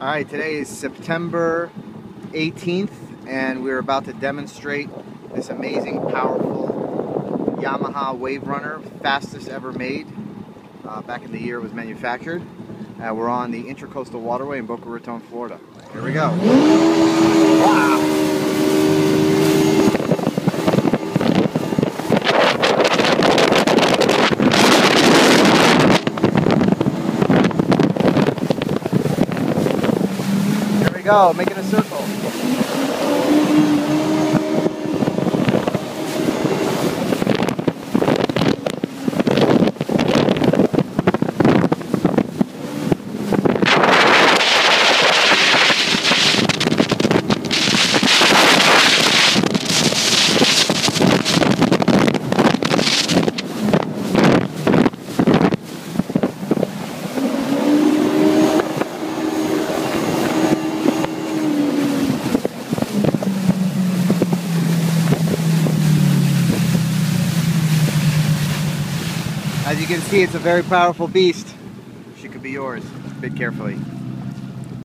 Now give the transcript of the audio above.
All right, today is September 18th, and we're about to demonstrate this amazing, powerful Yamaha Wave Runner, fastest ever made. Uh, back in the year it was manufactured. Uh, we're on the Intracoastal Waterway in Boca Raton, Florida. Here we go. Wow. Go, making a circle. As you can see, it's a very powerful beast. She could be yours. Bid carefully.